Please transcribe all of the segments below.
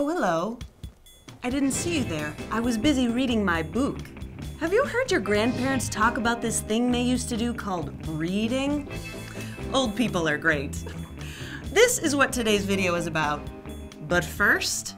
Oh, hello. I didn't see you there. I was busy reading my book. Have you heard your grandparents talk about this thing they used to do called reading? Old people are great. This is what today's video is about. But first,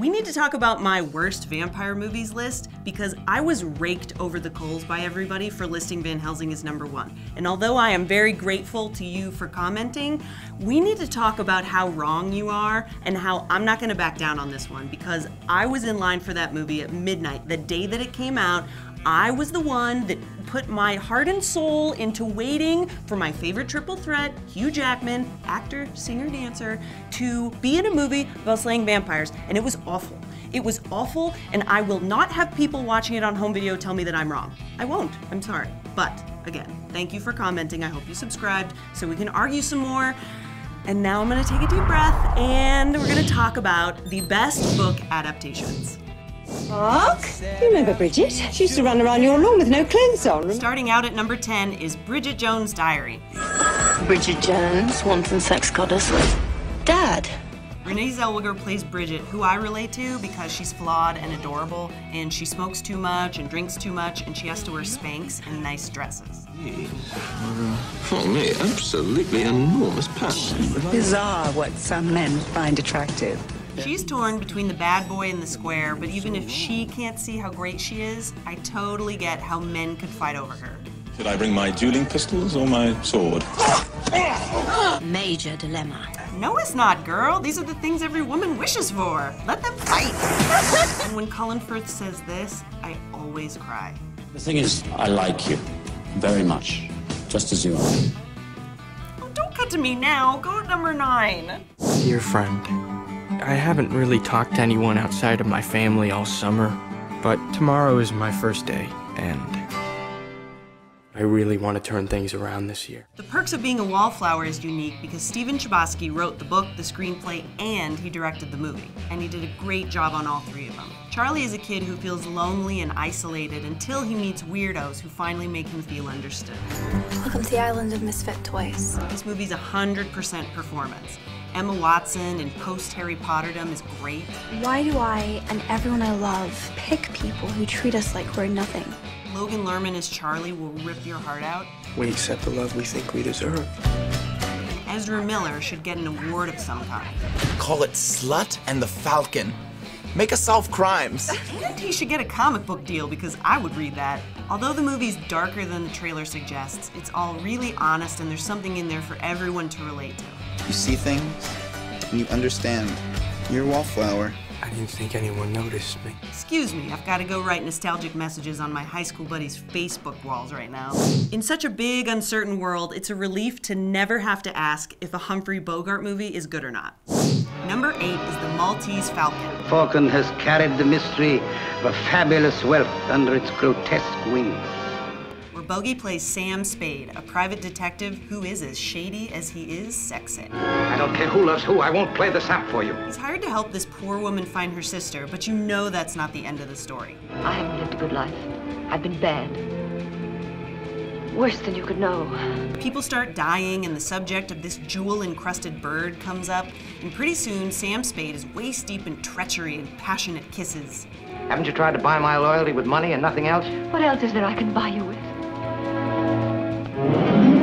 we need to talk about my worst vampire movies list because I was raked over the coals by everybody for listing Van Helsing as number one. And although I am very grateful to you for commenting, we need to talk about how wrong you are and how I'm not gonna back down on this one because I was in line for that movie at midnight the day that it came out. I was the one that put my heart and soul into waiting for my favorite triple threat, Hugh Jackman, actor, singer, dancer, to be in a movie about slaying vampires, and it was awful. It was awful, and I will not have people watching it on home video tell me that I'm wrong. I won't. I'm sorry. But again, thank you for commenting. I hope you subscribed so we can argue some more. And now I'm gonna take a deep breath and we're gonna talk about the best book adaptations. Mark, you remember Bridget? She used to run around your lawn with no clothes on. Starting out at number 10 is Bridget Jones' Diary. Bridget Jones, wanton sex goddess. Dad. Renee Zellweger plays Bridget, who I relate to because she's flawed and adorable, and she smokes too much and drinks too much, and she has to wear Spanx and nice dresses. Oh, me, absolutely enormous pants. Bizarre what some men find attractive. She's torn between the bad boy and the square, but even if she can't see how great she is, I totally get how men could fight over her. Should I bring my dueling pistols or my sword? Major dilemma. No, it's not, girl. These are the things every woman wishes for. Let them fight. and when Colin Firth says this, I always cry. The thing is, I like you very much, just as you are. Oh, don't cut to me now. Go to number nine. Dear friend, I haven't really talked to anyone outside of my family all summer, but tomorrow is my first day, and I really want to turn things around this year. The Perks of Being a Wallflower is unique because Stephen Chbosky wrote the book, the screenplay, and he directed the movie. And he did a great job on all three of them. Charlie is a kid who feels lonely and isolated until he meets weirdos who finally make him feel understood. Welcome to the island of misfit toys. This movie's 100% performance. Emma Watson and post Harry Potterdom is great. Why do I and everyone I love pick people who treat us like we're nothing? Logan Lerman as Charlie will rip your heart out. We accept the love we think we deserve. Ezra Miller should get an award of some kind. Call it Slut and the Falcon. Make us solve crimes. And he should get a comic book deal because I would read that. Although the movie's darker than the trailer suggests, it's all really honest and there's something in there for everyone to relate to. You see things, and you understand. You're a wallflower. I didn't think anyone noticed me. Excuse me, I've got to go write nostalgic messages on my high school buddies' Facebook walls right now. In such a big, uncertain world, it's a relief to never have to ask if a Humphrey Bogart movie is good or not. Number eight is The Maltese Falcon. Falcon has carried the mystery of a fabulous wealth under its grotesque wings. Where Bogey plays Sam Spade, a private detective who is as shady as he is sexy. I don't care who loves who, I won't play the sap for you. He's hired to help this poor woman find her sister, but you know that's not the end of the story. I haven't lived a good life. I've been bad. Worse than you could know. People start dying, and the subject of this jewel encrusted bird comes up, and pretty soon Sam Spade is waist deep in treachery and passionate kisses. Haven't you tried to buy my loyalty with money and nothing else? What else is there I can buy you with?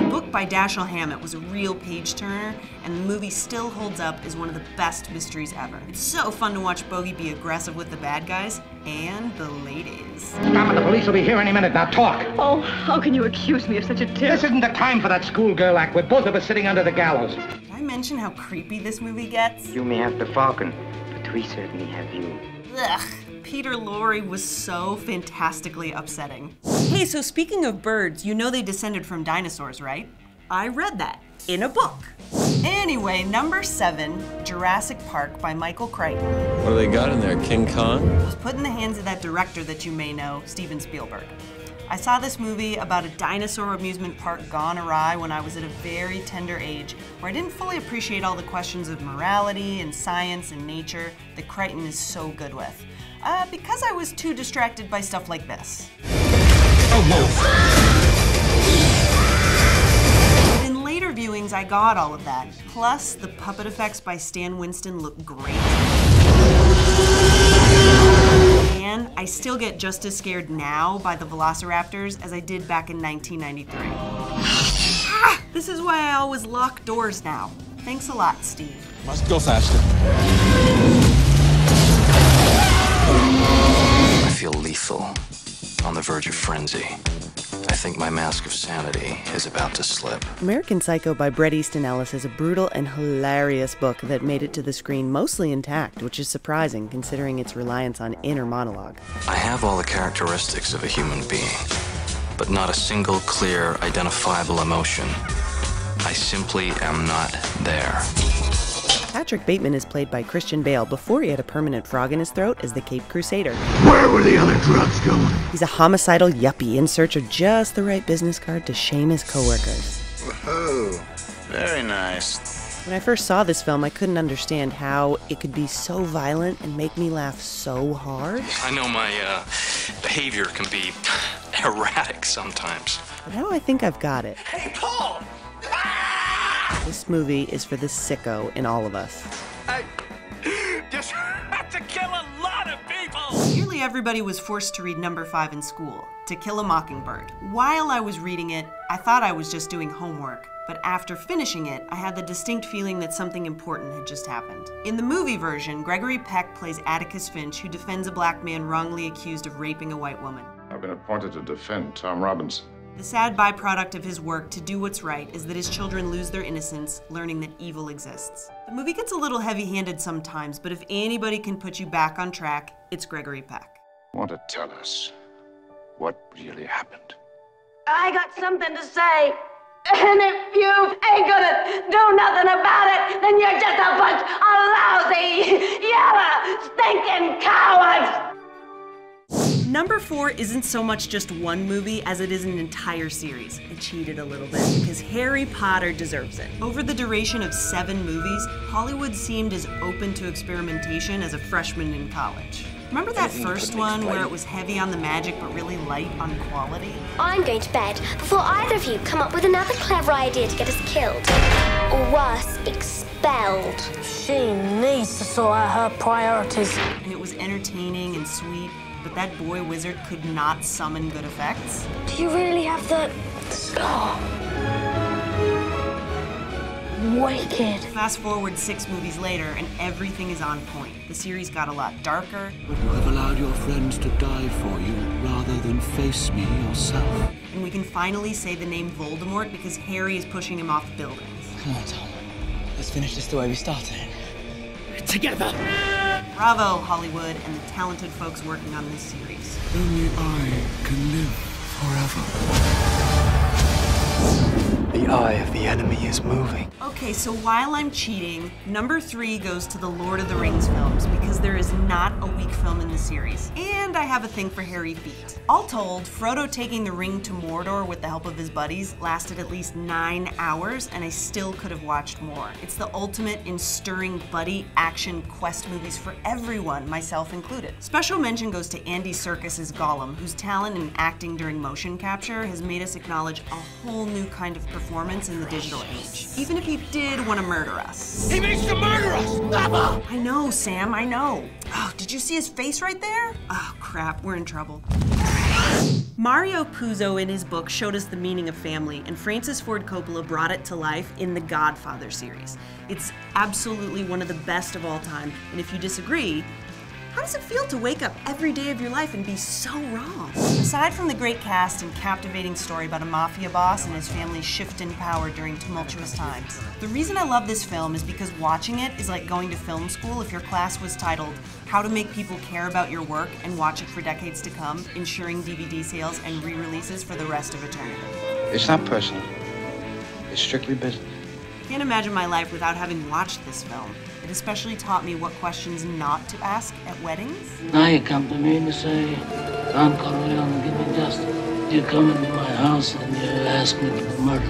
The book by Dashiell Hammett was a real page turner, and the movie still holds up as one of the best mysteries ever. It's so fun to watch Bogey be aggressive with the bad guys and the ladies. Stop it, the police will be here any minute. Now talk. Oh, how can you accuse me of such a terrible... This isn't the time for that schoolgirl act. We're both of us sitting under the gallows. Did I mention how creepy this movie gets? You may have the Falcon, but we certainly have you. Ugh. Peter Lorre was so fantastically upsetting. Hey, so speaking of birds, you know they descended from dinosaurs, right? I read that in a book. Anyway, number seven, Jurassic Park by Michael Crichton. What do they got in there, King Kong? was put in the hands of that director that you may know, Steven Spielberg. I saw this movie about a dinosaur amusement park gone awry when I was at a very tender age, where I didn't fully appreciate all the questions of morality and science and nature that Crichton is so good with. Uh, because I was too distracted by stuff like this. But later I got all of that. Plus, the puppet effects by Stan Winston look great. And I still get just as scared now by the velociraptors as I did back in 1993. Ah, this is why I always lock doors now. Thanks a lot, Steve. Must go faster. I feel lethal, on the verge of frenzy. I think my mask of sanity is about to slip. American Psycho by Bret Easton Ellis is a brutal and hilarious book that made it to the screen mostly intact, which is surprising considering its reliance on inner monologue. I have all the characteristics of a human being, but not a single clear, identifiable emotion. I simply am not there. Patrick Bateman is played by Christian Bale before he had a permanent frog in his throat as the Cape Crusader. Where were the other drugs going? He's a homicidal yuppie in search of just the right business card to shame his coworkers. Whoa, very nice. When I first saw this film, I couldn't understand how it could be so violent and make me laugh so hard. I know my uh, behavior can be erratic sometimes. But now I think I've got it. Hey, Paul! This movie is for the sicko in all of us. I just had to kill a lot of people! Nearly everybody was forced to read number five in school, To Kill a Mockingbird. While I was reading it, I thought I was just doing homework. But after finishing it, I had the distinct feeling that something important had just happened. In the movie version, Gregory Peck plays Atticus Finch, who defends a black man wrongly accused of raping a white woman. I've been appointed to defend Tom Robinson. The sad byproduct of his work to do what's right is that his children lose their innocence, learning that evil exists. The movie gets a little heavy handed sometimes, but if anybody can put you back on track, it's Gregory Peck. Want to tell us what really happened? I got something to say. And if you ain't gonna do nothing about it, then you're just a bunch of lousy, yellow, stinking cowards! Number four isn't so much just one movie as it is an entire series. I cheated a little bit because Harry Potter deserves it. Over the duration of seven movies, Hollywood seemed as open to experimentation as a freshman in college. Remember that first one where it was heavy on the magic but really light on quality? I'm going to bed before either of you come up with another clever idea to get us killed. Or worse, expelled. She needs to sort out her priorities. And it was entertaining and sweet, but that boy wizard could not summon good effects. Do you really have the scar? Wicked. Fast forward six movies later, and everything is on point. The series got a lot darker. But you have allowed your friends to die for you rather than face me yourself. And we can finally say the name Voldemort because Harry is pushing him off buildings. Come on, Tom. Let's finish this the way we started. Together! Bravo, Hollywood, and the talented folks working on this series. Only I can live forever. The eye of the enemy is moving. Okay, so while I'm cheating, number three goes to the Lord of the Rings films because there is not a weak film in the series. And I have a thing for hairy feet. All told, Frodo taking the ring to Mordor with the help of his buddies lasted at least nine hours, and I still could have watched more. It's the ultimate in stirring buddy action quest movies for everyone, myself included. Special mention goes to Andy Serkis' Gollum, whose talent in acting during motion capture has made us acknowledge a whole new kind of performance in the digital age. Even if he did want to murder us. He means to murder us! Never! I know, Sam, I know. Did you see his face right there? Oh, crap, we're in trouble. Mario Puzo in his book showed us the meaning of family, and Francis Ford Coppola brought it to life in the Godfather series. It's absolutely one of the best of all time, and if you disagree, how does it feel to wake up every day of your life and be so wrong? Aside from the great cast and captivating story about a mafia boss and his family's shift in power during tumultuous times, the reason I love this film is because watching it is like going to film school if your class was titled How to Make People Care About Your Work and Watch It for Decades to Come, ensuring DVD sales and re releases for the rest of eternity. It's not personal. It's strictly business. Can't imagine my life without having watched this film. It especially taught me what questions not to ask at weddings. Now you come to me and you say, Don Corleone, give me justice. You come into my house and you ask me for murder.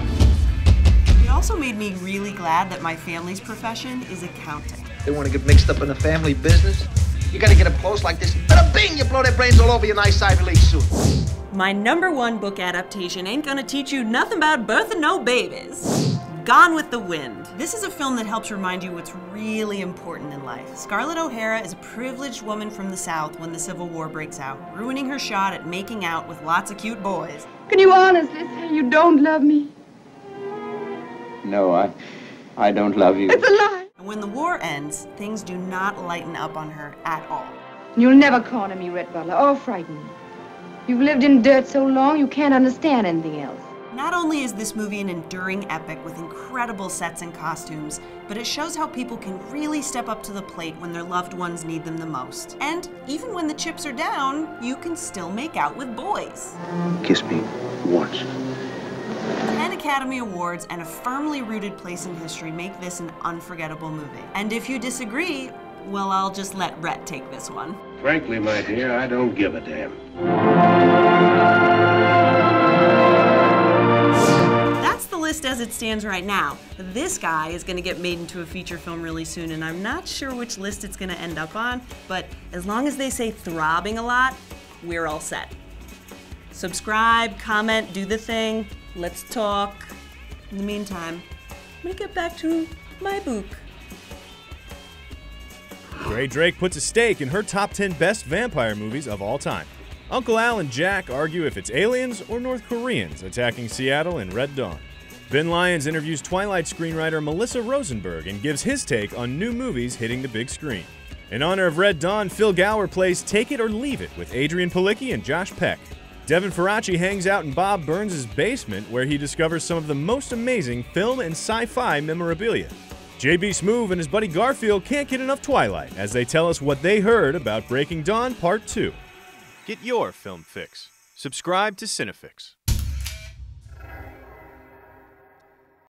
It also made me really glad that my family's profession is accounting. They want to get mixed up in the family business? You gotta get up close like this. Bada bing! You blow their brains all over your nice Ivy League suit. My number one book adaptation ain't gonna teach you nothing about birth and no babies. Gone with the Wind. This is a film that helps remind you what's really important in life. Scarlett O'Hara is a privileged woman from the South when the Civil War breaks out, ruining her shot at making out with lots of cute boys. Can you honestly say you don't love me? No, I. I don't love you. It's a lie. And when the war ends, things do not lighten up on her at all. You'll never corner me, Rhett Butler, or oh, frighten me. You've lived in dirt so long you can't understand anything else. Not only is this movie an enduring epic with incredible sets and costumes, but it shows how people can really step up to the plate when their loved ones need them the most. And even when the chips are down, you can still make out with boys. Kiss me once. 10 Academy Awards and a firmly rooted place in history make this an unforgettable movie. And if you disagree, well, I'll just let Rhett take this one. Frankly, my dear, I don't give a damn. List as it stands right now. This guy is going to get made into a feature film really soon, and I'm not sure which list it's going to end up on, but as long as they say throbbing a lot, we're all set. Subscribe, comment, do the thing. Let's talk. In the meantime, I'm going to get back to my book. Grae Drake puts a stake in her top 10 best vampire movies of all time. Uncle Al and Jack argue if it's aliens or North Koreans attacking Seattle in Red Dawn. Ben Lyons interviews Twilight screenwriter Melissa Rosenberg and gives his take on new movies hitting the big screen. In honor of Red Dawn, Phil Gower plays Take It or Leave It with Adrianne Palicki and Josh Peck. Devin Faraci hangs out in Bob Burns' basement where he discovers some of the most amazing film and sci fi memorabilia. JB Smoove and his buddy Garfield can't get enough Twilight as they tell us what they heard about Breaking Dawn Part 2. Get your film fix. Subscribe to Cinefix.